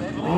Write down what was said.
Oh,